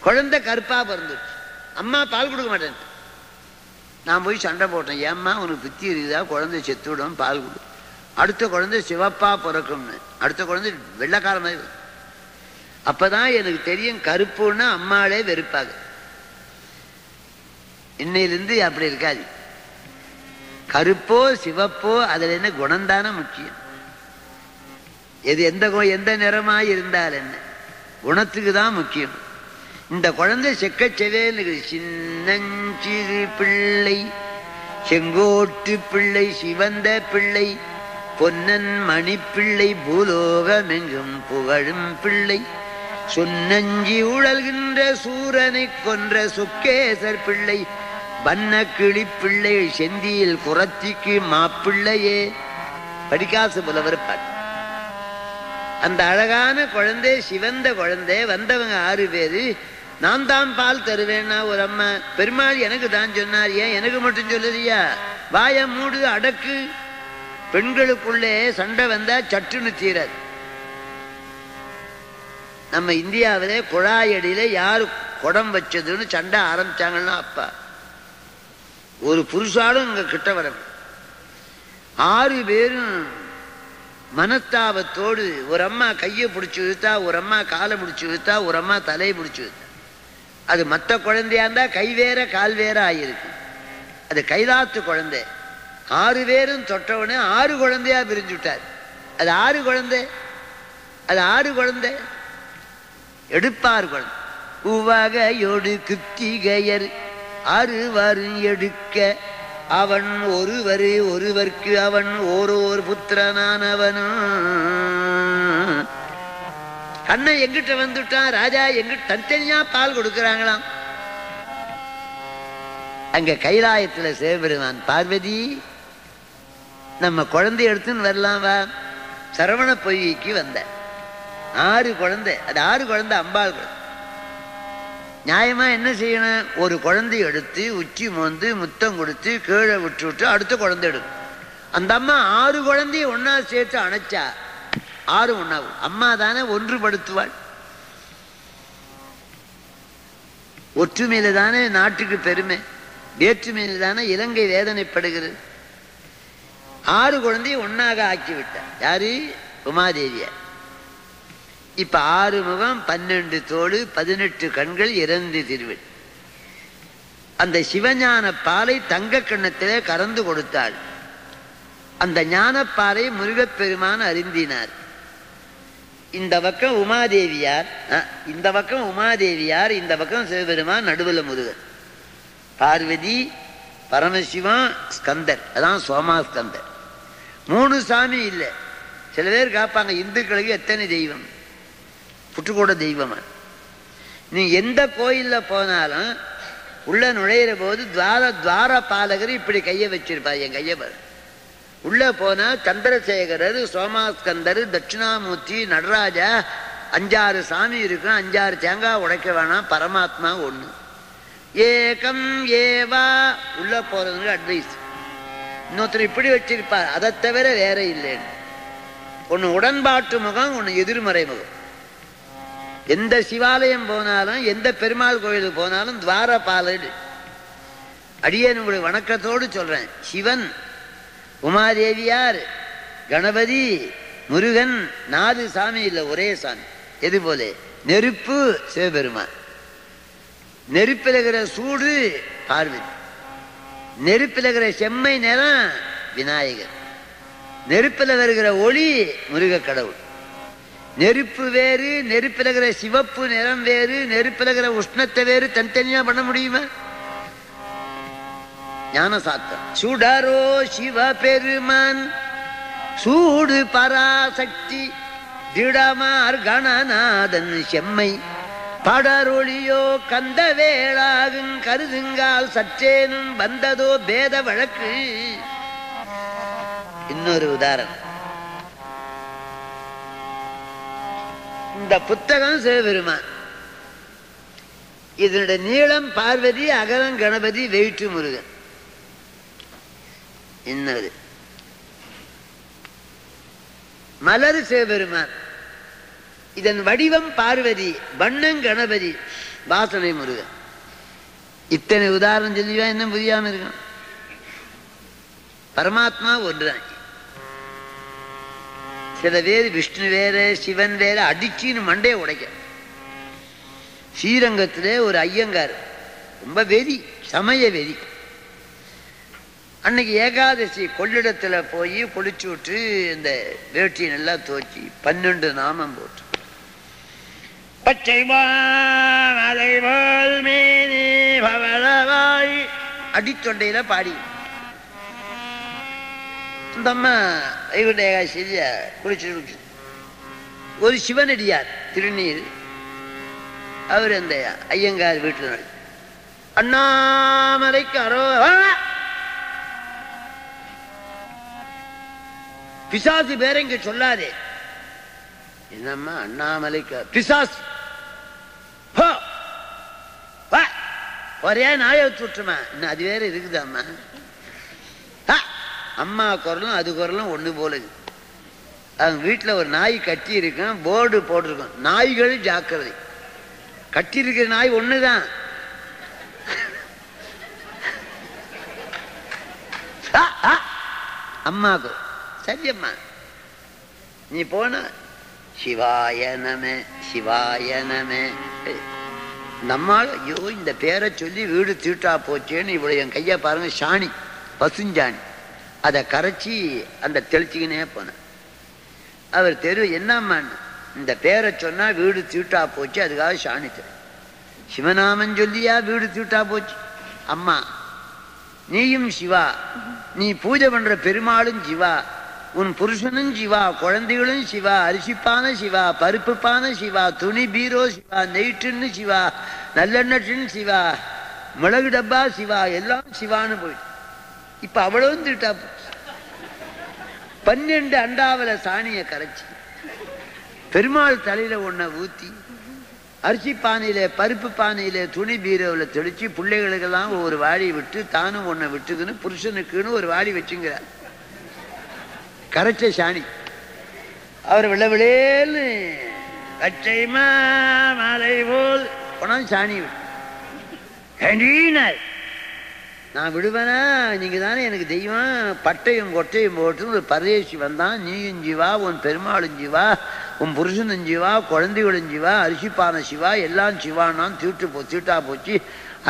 Speaker 1: குழந்தை கருப்பா பிறந்துச்சு அம்மா பால் கொடுக்க மாட்டேன் நான் போய் சண்டை போட்டேன். ஏம்மா உனக்கு புத்தி இருக்குதா? குழந்தை செத்துவிடும் பால் கொடு. அடுத்த குழந்தை சிவப்பா பிறக்கும்னு. அடுத்த குழந்தை வெள்ளைக்கார மாதிரி அப்பதான் எனக்கு தெரியும் கருப்புன்னா அம்மாளே வெறுப்பாங்க. இன்னையிலிருந்து அப்படி இருக்காது. கருப்போ சிவப்போ அதுல என்ன குணம்தானே முக்கியம். எது எந்த கு- எந்த நிறமா இருந்தால் என்ன? குணத்துக்கு தான் முக்கியம். இந்த குழந்தை செக்கச்செவேன்னு சின்னஞ்சிறு பிள்ளை செங்கோட்டு பிள்ளை சிவந்த பிள்ளை பொன்னன் மணிப்பிள்ளை பூலோகமெங்கும் புகழும் பிள்ளை. சுன்னஞ்சி உழல்கின்ற சூரனை கொன்ற சுக்கேசர் பிள்ளை. வண்ண கிளிப்பிள்ளை செந்தியில் குரத்திக்கு மாப்பிள்ளையே. படிக்காசு புலவர் பாட்டு. அந்த அழகான குழந்தை சிவந்த குழந்தை வந்தவங்க ஆறு பேரு. நான் தான் பால் தருவேன்னா ஒரு அம்மா பெருமாள் எனக்கு தான் சொன்னார். ஏன் எனக்கு மட்டும் சொல்லுறியா? வாய மூடு அடக்கு. பெண்களுக்குள்ளே சண்டை வந்தா சட்டுன்னு தீராது நம்ம இந்தியாவிலே குழாயடியில யாரு குடம் வச்சதுன்னு சண்டை ஆரம்பிச்சாங்கன்னா அப்பா. ஒரு புருஷாலும் இங்க கிட்ட வர ஆறு பேரும் மனத்தாபத்தோடு ஒரு அம்மா கையை பிடிச்சி இழுத்தா ஒரு அம்மா காலை பிடிச்சி இழுத்தா ஒரு அம்மா தலையை பிடிச்சி இழுத்தா. அது மற்ற குழந்தையா இருந்தா கை வேற கால் வேற ஆயிருக்கு அது கைதாத்து குழந்தை. ஆறு பேரும் தொட்டவுடனே ஆறு குழந்தையா பிரிஞ்சு விட்டார். அது ஆறு குழந்தை அது ஆறு குழந்தை. எடுப்பார் குழந்தை. உவகையொடு கிருத்திகையர் அறுவரும் எடுக்க அவன் ஒருவர் ஒருவர்க்கு அவன் ஓரோர் புத்திரனானவனும் கண்ணன் எங்கிட்ட வந்துட்டான் ராஜா எங்கிட்ட தனித்தனியா பால் கொடுக்கிறாங்களாம். அங்க கைலாயத்துல சிவபெருமான் பார்வதி நம்ம குழந்தை எடுத்துன்னு வரலாம்? வா சரவண பொய்கைக்கு வந்த. ஆறு குழந்தை அது ஆறு குழந்தை அம்பாள் குழந்தை. நியாயமா என்ன செய்யணும்? ஒரு குழந்தை எடுத்து உச்சி மோந்து முத்தம் கொடுத்து கீழே விட்டு விட்டு அடுத்த குழந்தை எடுக்கும் அந்த அம்மா ஆறு குழந்தைய ஒன்னா சேர்த்து அணைச்சா ஆறு ஒன்னாகும் அம்மா தானே ஒன்றுபடுத்துவாள். ஒற்றுமையில தானே நாட்டுக்கு பெருமை. வேற்றுமையில தானே இலங்கை வேதனைப்படுகிறது. ஆறு குழந்தையும் ஒன்னாக ஆக்கி விட்டார் யாரு? உமாதேவிய. இப்ப ஆறு முகம் பன்னெண்டு தோடு பதினெட்டு கண்கள் இறந்து திருவிழ் அந்த சிவஞான பாலை தங்க கண்ணத்திலே கறந்து கொடுத்தாள். அந்த ஞானப்பாறை முருகப்பெருமான் அறிந்தினார் இந்த பக்கம் உமாதேவியார் இந்த பக்கம் உமாதேவியார் இந்த பக்கம் சிவபெருமான் நடுவில் முருகன். பார்வதி பரமசிவம் ஸ்கந்தர். அதான் சோமா ஸ்கந்தர் மூணு சாமி இல்லை. சில பேர் காப்பாங்க இந்துக்களுக்கு எத்தனை தெய்வம்? புற்றுக்கூட தெய்வமா நீ எந்த கோயிலில் போனாலும் உள்ள நுழையிற போது துவார துவார பாலகர் இப்படி கையை வச்சிருப்பா என் கையை பாரு. உள்ள போனா சந்திரசேகரர் சோமாஸ்கந்தர் தட்சிணாமூர்த்தி நடராஜா அஞ்சாறு சாமி இருக்கும் அஞ்சாறு தேங்காய் உடைக்க வேணாம் பரமாத்மா ஒன்று ஏகம் ஏவா உள்ள போறவங்களுக்கு அட்வைஸ் இன்னொருத்தர் இப்படி வச்சிருப்பார் அதை தவிர வேற இல்லைன்னு ஒன்று உடன்பாட்டு முகம் ஒன்று எதிர்மறை முகம். எந்த சிவாலயம் போனாலும் எந்த பெருமாள் கோயிலுக்கு போனாலும் துவார பாலடு. அடியேன் உங்களுக்கு வணக்கத்தோடு சொல்கிறேன் சிவன் உமாதேவியார் கணபதி முருகன் நாலு சாமி இல்லை ஒரே சாமி. எது போல? நெருப்பு சிவபெருமான். நெருப்பில் இருக்கிற சூடு பார்வதி. நெருப்பில் இருக்கிற செம்மை நிறம் விநாயகர். நெருப்பில் வருகிற ஒளி முருக கடவுள். நெருப்பு வேறு நெருப்பில் இருக்கிற சிவப்பு நிறம் வேறு நெருப்பில் இருக்கிற உஷ்ணத்தை வேறு தனித்தனியா பண்ண முடியுமா? ஞான சாத்தம் சுடரோ சிவ பெருமான் சூடு பராசக்தி திடமார் கணநாதன் செம்மை. படரொழியோ கந்த வேளாகும் கருதுங்கால் சற்றேனும் வந்ததோ பேத வழக்கு. இன்னொரு உதாரணம். இந்த புத்தகம் சிவபெருமான். இதனுடைய நீளம் பார்வதி அகலம் கணபதி வெயிற்று முருகன். இன்னொரு. மலர் சிவபெருமான். இதன் வடிவம் பார்வதி வண்ணம் கணபதி வாசனை முருகன். இத்தனை உதாரணம் சொல்லியா என்ன புரியாம இருக்கும் பரமாத்மா ஒன்றுதான் சில பேர் விஷ்ணு வேற சிவன் வேற அடிச்சின்னு மண்டையை உடைக்க ஸ்ரீரங்கத்துல ஒரு ஐயங்கார் ரொம்ப வெறி சமய வெறி. அன்னைக்கு ஏகாதசி கொள்ளிடத்துல போய் குளிச்சு விட்டு இந்த வேட்டியை நல்லா தோச்சி பன்னெண்டு நாமம் போட்டு பச்சை மாலை பவளவாய். அடித்தொண்டையில பாடி. இந்த அம்மா இவருடைய ஏகாசிய குளிச்சு ஒரு சிவனடியார் திருநீர். அவர் அந்த ஐயங்கார் வீட்டில் அண்ணாமலைக்கு அரோ பிசாசு பேர இங்க சொல்லாதே. என்னம்மா அண்ணாமலைக்கு பிசாசு போ, வா. ஒரே நாயை விட்டுமா இன்னும் அது வேற இருக்குதாம்மா ஆ, அம்மா குரலும் அது குரலும் ஒண்ணு போலுது அவங்க வீட்டுல ஒரு நாய் கட்டி இருக்கும் போர்டு போட்டிருக்கும். நாய்கள் ஜாக்கிரதை. கட்டி இருக்கிற நாய் ஒண்ணுதான். தான் ஆ. அம்மாக்கு சரி அம்மா. நீ போன சிவாய நம சிவாய நம. நம்மால் ஐயோ இந்த பேரை சொல்லி வீடு தீட்டா போச்சேன்னு இவ்வளோ என் கையை பாருங்கள் சாணி பசுஞ்சாணி. அதை கரைச்சி அந்த தெளிச்சிக்கினே போனேன். அவர் தெரு என்னம்மான்னு இந்த பேரை சொன்னால் வீடு தீட்டா போச்சு அதுக்காக சாணி தரும் சிவநாமன் சொல்லியா வீடு தீட்டா போச்சு? அம்மா நீயும் சிவா நீ பூஜை பண்ணுற பெருமாளும் சிவா உன் புருஷனும் சிவா குழந்தைகளும் சிவா அரிசிப்பான சிவா பருப்புப்பான சிவா துணி பீரோ சிவா நெய்ட்டுன்னு சிவா நல்லெண்ணட்டின்னு சிவா மிளகு டப்பா சிவா எல்லாம் சிவான்னு போயிடுச்சு இப்ப அவ்வளவும் திட்டா பன்னெண்டு அண்டாவில சாணியை கரைச்சி பெருமாள் தலையில ஒன்ன ஊத்தி அரிசி பானையில பருப்பு பானையில துணி பீரோவில் தெளிச்சு பிள்ளைகளுக்கெல்லாம் ஒரு வாளி விட்டு தானும் ஒன்ன விட்டுக்குன்னு புருஷனுக்குன்னு ஒரு வாளி வச்சுங்கிறார். கரைச்ச சாணி. அவர் விளவிளேன்னு கச்சை மாலை போல் போனால் சாணி. விட்டு நான் விடுவேனா நீங்க தானே எனக்கு தெய்வம். பட்டையும் கொட்டையும் போட்டு ஒரு பரதேசி வந்தான். நீயும் ஜீவா உன் பெருமாளும் ஜீவா உன் புருஷனும் ஜீவா குழந்தைகளும் ஜீவா அரிசிப்பான சிவா எல்லாம் சிவானான் தீட்டு போ தீட்டா போச்சு.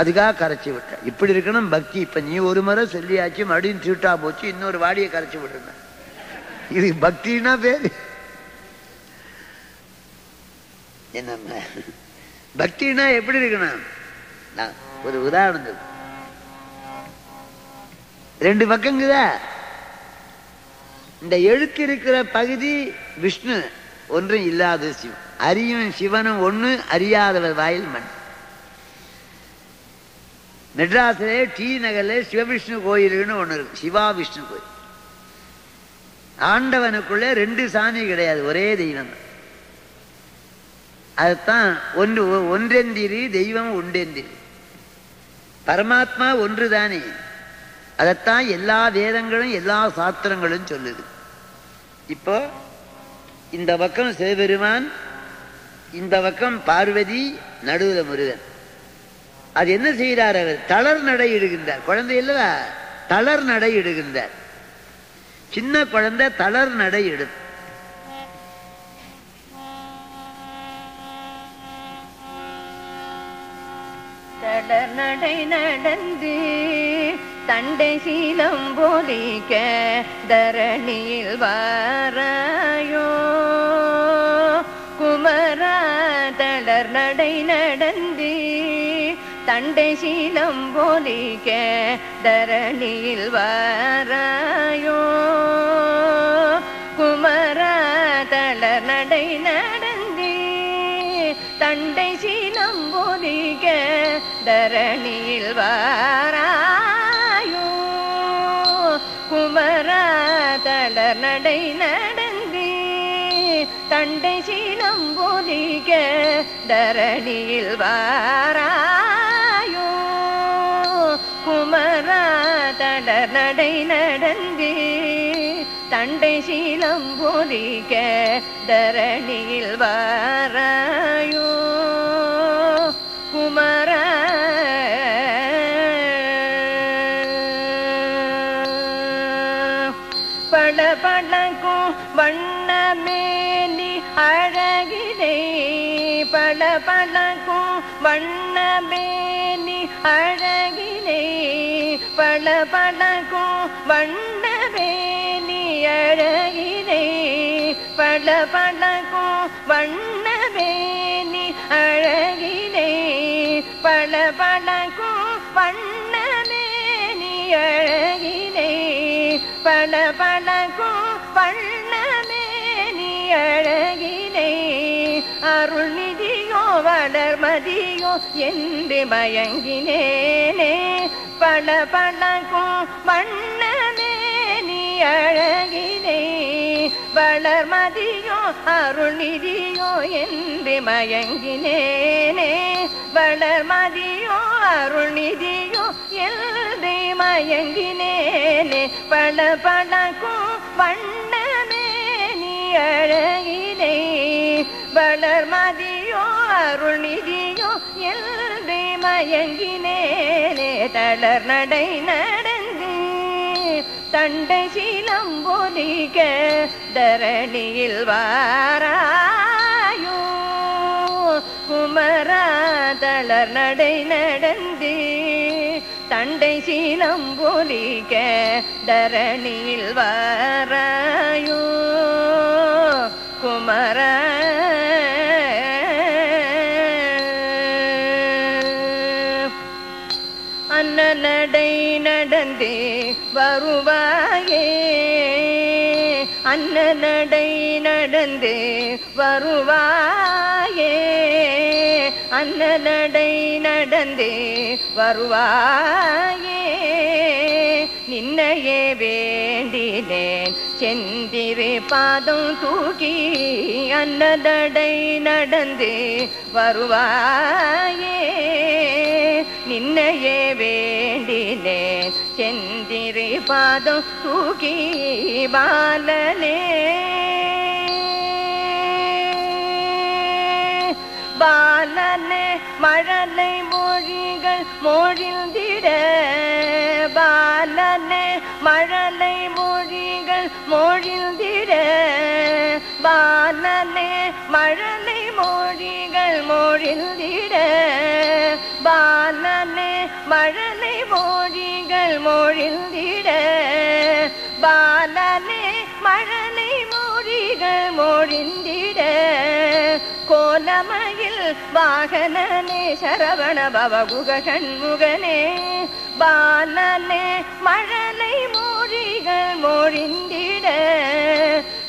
Speaker 1: அதுக்காக கரைச்சி விட்டேன். இப்படி இருக்கணும் பக்தி. இப்ப நீ ஒரு முறை சொல்லியாச்சு மறுபடியும் தீட்டா போச்சு. இன்னொரு வாடியை கரைச்சி விட்டுருந்தேன் இது பக்தினா பேரு. என்ன பக்தினா எப்படி இருக்கணும்? நான் ஒரு உதாரணம் ரெண்டு பக்கங்குதா? இந்த எழுத்து இருக்கிற பகுதி விஷ்ணு ஒன்றும் இல்லாத சிவன். அறியும் சிவனும் ஒண்ணு அறியாதவர் வாயில் மண். மெட்ராஸிலே டி நகர்ல சிவவிஷ்ணு கோயில்னு ஒன்று இருக்கு. சிவா விஷ்ணு கோயில். ஆண்டவனுக்குள்ள ரெண்டு சாமி கிடையாது ஒரே தெய்வம். தான். அதுதான் ஒன்று ஒன்றெந்திரி தெய்வம் உண்டெந்திரி. பரமாத்மா ஒன்றுதானே. அதைத்தான் எல்லா வேதங்களும் எல்லா சாஸ்திரங்களும் சொல்லுது. இப்போ இந்த பக்கம் சிவபெருமான் இந்த பக்கம் பார்வதி நடுவுல முருகன். அது என்ன செய்கிறார் அவர்? தளர் நடை இடுகின்றார் குழந்தை இல்லவா தளர் நடை இடுகின்றார் சின்ன குழந்தை தளர் நடை
Speaker 2: எடுத்து நடை நடந்து தண்டை சீலம் போலிக்க தரணியில் வாராயோ. குமரா தளர் நடை நடந்து தண்டை சீலம் போலிக்க தரணியில் வாராயோ. குமர தளர் நடை நடந்தி தண்டை சீலம் போலிக்க தரணியில் வாராயோ. குமர தளர் நடை நடந்தி தண்டை சீலம் போலிக்க தரணியில் வாரா நடை நடந்து தண்டை சீலம் பொறிக்க தரணியில் வாராயோ. குமர பட படக்கும் வண்ணமேலி அழகிலே. பட படக்கும் வண்ண பல படக்கும் வண்ணமேலி அழகிலே பல படக்கும் வண்ணமேலி அழகிலே பல பழக்கும் வண்ணமே நீ அழகிலே பல பழக்கும் வண்ணமே நீ அழகிலே அருள் வளர்மதியோ என்று மயங்கினேனே. பல பழக்கும் வண்ணமே நீ அழகிலே. வளர்மதியோ அருள்நிதியோ என்று மயங்கினேனே. வளர்மதியோ அருள்நிதியோ என்று மயங்கினேனே. பல பழக்கும் வண்ணமே நீ அழகிலே. வளர்மதியோ அருள்நிதியோ எல் மயங்கினேனே தளர் நடை நடந்து. தண்டை சீலம்பொலிக தரணியில் வாராயோ. குமரா தளர் நடை நடந்து. தண்டை சீலம்பொலிக தரணியில் வாராயோ. குமரா வருவாயே. அன்ன நடை நடந்து வருவாயே. அன்ன நடை நடந்து வருவாயே. நின்னையே வேண்டினேன். செந்திரு பாதம் தூக்கி அன்னதடை நடந்து வருவாயே. நின்னையே வேண்டினேன். செந்திரு பாதம் தூக்கி பாலனே. பாலனே மழலை மொழிகள் மொழிந்திட. பாலனே மழலை மொழிகள் மொழிந்திட. பாலனே மழலை மொழிகள் மொழிந்திட. கோலமயில் வாகனனே சரவண பவகுக சண்முகனே பாலனே மழலை மொழிகள் மொழிந்திட.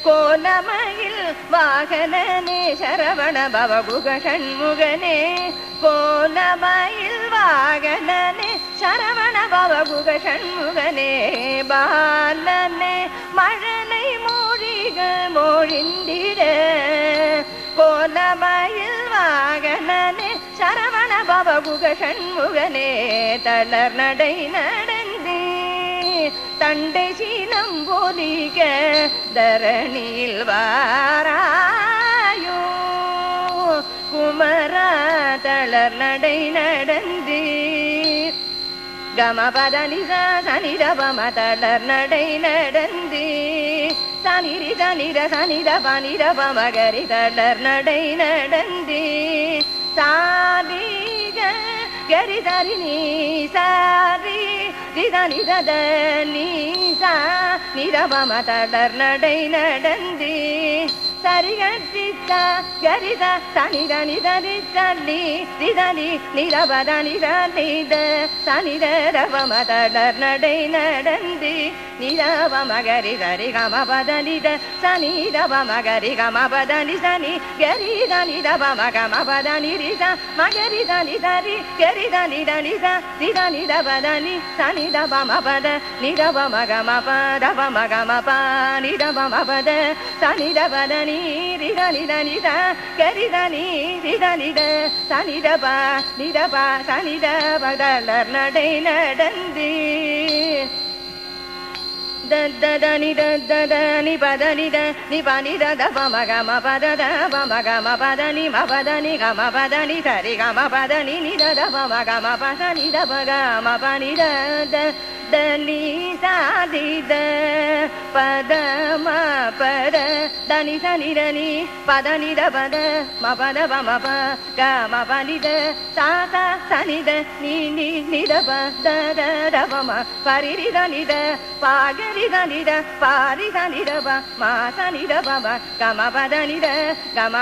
Speaker 2: கோலமயில் வாகனனே சரவண பவகுக சண்முகனே கோலமயில் வாகனனே சரவண பவகுக சண்முகனே பாலனே மழலை மொழிகள் மொழிந்திட. கோலமயில் வாகனனே சரவண பவகுக சண்முகனே தளர் நடை நடந்து. தண்டை சீனம் போலிக தரணியில் வாராயோ. குமரா தளர் நடை நடந்தே. கமபத நிச சனிதபம தளர் நடை நடந்து சனிரி சனிர சனிதப நிதப மகரி தளர் நடை நடந்து சாரிக கரி நீ சாரி தித நிதத நீ சா நிதபம தளர் நடை நடந்து சரிகட்டித்த கரித சனித நிதரி தள்ளி திதனி நிரபத நிரலித சனித ரவம நடை நடந்து நிரவ மகரி தரி கம பதனித சனிதவ மகரி கம பதனி சனி கரித நிதவ மகம பதனி ரித மகரித நிதரி கரித நித நித தித நித பதனி சனிதவ மபத நிதவ மகம பதவ மகம ப நிதவ மபத சனித பதனி ரித கரித நீ சனிதபா நிதபா சனித பதலர் நடை நடந்து. ni da da da ni pa da ni da ni pa ni da da pa ma ga ma pa da da pa ma ga ma pa da ni ma pa da ni ga ma pa da ni da ri ga ma pa da ni ni da da pa ma ga ma pa sa ni da pa ga ma pa ni da da da ni sa di da pa da ma pa da da ni sa ni da ni pa da ni da pa da ma pa da pa ma pa ga ma pa ni da sa sa ni da ni ni ni da pa da da da pa ma pa ri ri da ni da pa ga ri க ம பத நி ச ச நித பத ம பத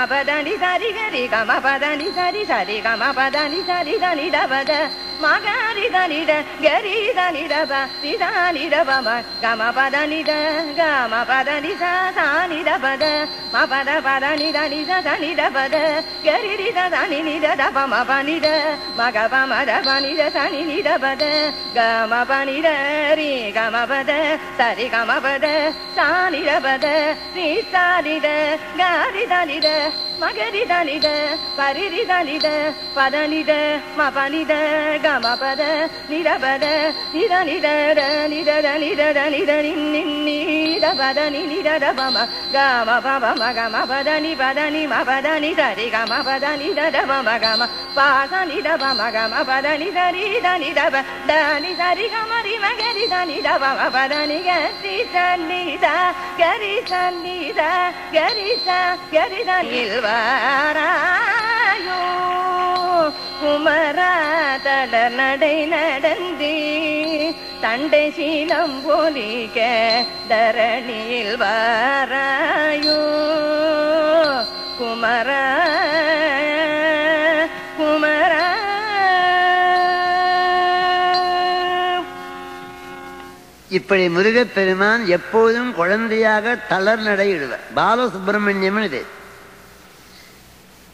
Speaker 2: பத நித நி ச ச நித பத கரி ரி த த நி நித த ப ம ப நித ம க ப ம த ப நித ச நி நித பத க ம ப நித ரி க ம பத சரி க ம பத ச நித பத ரி ச நித க ரி த நித மகரி த நித பரி ரி த நித பத நித ம ப நித க ம பத நித பத நித நித ர நித ர நித ர நித நி நி நி த பத நி நித த ப ம க ம ப ப ம க ம பத நி பத நி ம பத நி த ரி க ம பத நி த த ப ம க ம ப ச நி த ப ம க ம பத நி த ரி த நி த ப த நி த ரி க ம ரி ம க ரி த நி த ப ம பத நி க ரி ச நி த க ரி ச நி த க ரி நடை நடந்தி தண்டை சீலம் போலிக்க தரணியில் வாராயோ. குமரா குமரா.
Speaker 1: இப்படி முருகப்பெருமான் எப்போதும் குழந்தையாக தளர் நடையிடுவார் பாலசுப்பிரமணியம் இது.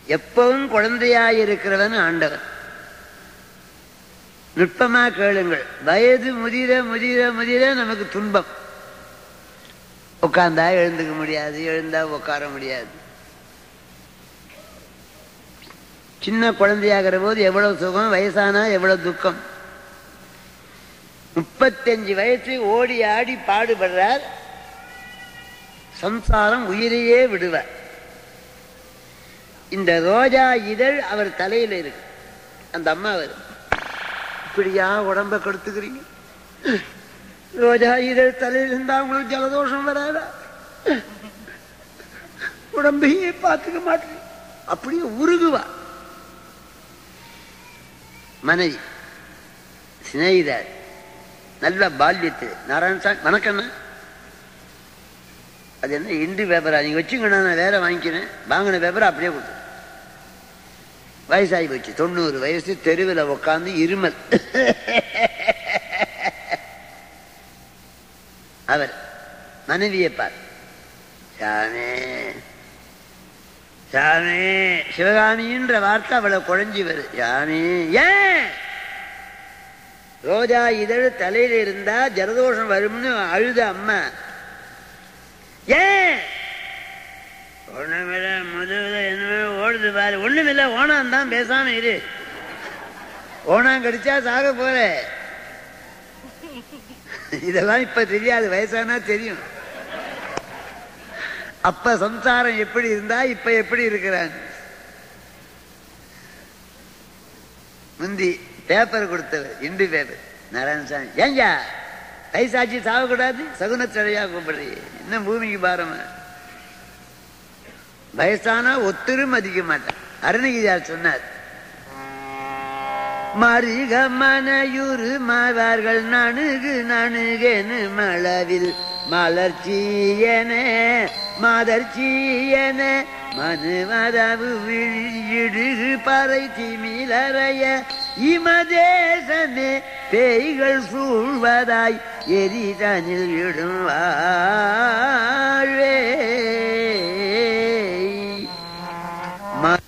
Speaker 1: எப்பவும் குழந்தையாயிருக்கிறவன் ஆண்டவன். நுட்பமா கேளுங்கள். வயது முதிர முதிர முதிர நமக்கு துன்பம். உட்கார்ந்தா எழுந்துக்க முடியாது எழுந்தா உட்கார முடியாது. சின்ன குழந்தையாகிற போது எவ்வளவு சுகம் வயசானா எவ்வளவு துக்கம். முப்பத்தஞ்சு வயசு ஓடி ஆடி பாடுபடுறார். சம்சாரம் உயிரையே விடுவார். இந்த ரோஜா இதழ் அவர் தலையில இருக்கு. அந்த அம்மா வரும். இப்படியா உடம்ப கெடுத்துக்கிறீங்க? ரோஜா இதழ் தலையில் இருந்தா உங்களுக்கு ஜலதோஷம் வராதா? உடம்பையே பார்த்துக்க மாட்டேன். அப்படியே உருகுவா. மனைவி சிநேகிதார் நல்ல பால்யத்து நாராயணசாமி வணக்கண்ணா அது என்ன இந்து பேப்பரா? நீங்க வச்சுக்கண்ணா நான் வேற வாங்கிக்கிறேன். வாங்கின பேப்பர் அப்படியே கொடுத்து வயசாகி போச்சு தொண்ணூறு வயசு தெருவில் உட்காந்து இருமல். அவர் மனைவியை பார். சாமி. சாமி சிவகாமின்ற வார்த்தை அவளை குழஞ்சி வருது சாமி ஏன்? ரோஜா இதழ் தலையில இருந்தா ஜலதோஷம் வரும்னு அழுத அம்மா. ஏன்? ஒண்ணுமில்ல என்ன பாரு ஒண்ணும் ஒண்ணுமில்ல ஓணான் தான் பேசாம இரு. ஓணாம் கடிச்சா சாக போற. இதெல்லாம் இப்ப தெரியாது வயசானா தெரியும். அப்ப சம்சாரம் எப்படி இருந்தா இப்ப எப்படி இருக்கிறான்? முந்தி பேப்பர் கொடுத்தவர் இண்டு பேப்பர் நாராயணசாமி ஏங்க வயசாட்சி சாகக்கூடாது சகுனச்சடையா கூப்பிடுறீங்க இன்னும் பூமிக்கு பாரமா. வயசானா ஒத்தரும் மதிக்க மாட்டான் அருணகிரியார் சொன்னார் மருக மனையுரு மாவார்கள் நணுகு நணுகேனு மளவில் மலர்ச்சியன மதர்ச்சியன மனுவதவு விழியிடுகு பறை திமிலறைய இமதேசமே பேய்கள் சூழ்வதாய் எரிதனில் இடும் வாழ்வே My